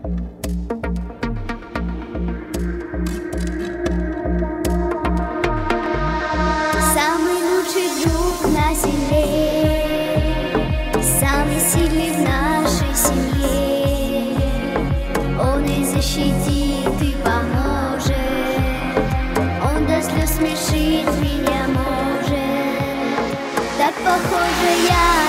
Самый лучший друг на земле, самый сильный в нашей семье. Он и защитит, и поможет, он до слез смешит меня может. Так похоже я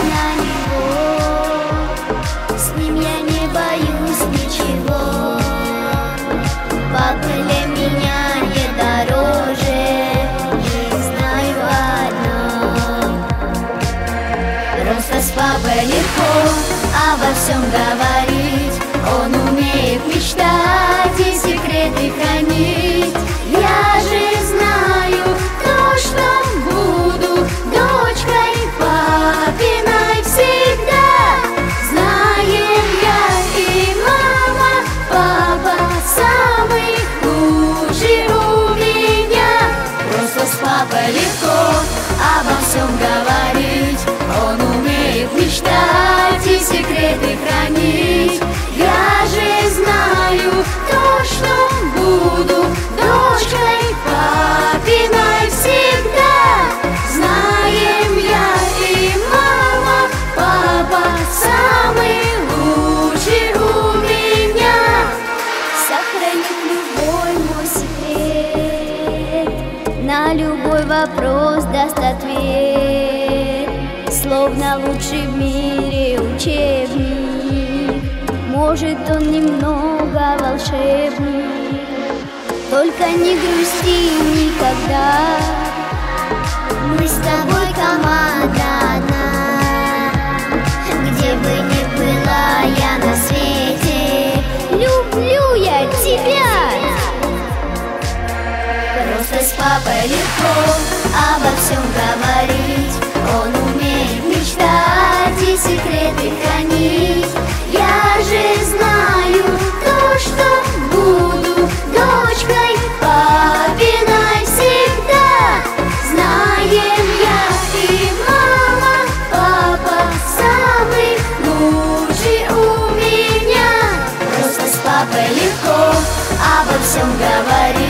Папой легко обо всем говорить Он умеет мечтать и секреты хранить. Я же знаю то, что буду дочкой папиной всегда. Знаем я и мама, папа самый лучший у меня. Просто с папой легко вопрос даст ответ Словно лучший в мире учебник. Может он немного волшебник Только не грусти никогда. Мы с тобой команда бы с папой легко обо всем говорить. Он умеет мечтать и секреты хранить. Я же знаю то, что буду дочкой папиной всегда. Знаем я и мама, папа самый лучший у меня. Просто с папой легко обо всем говорить.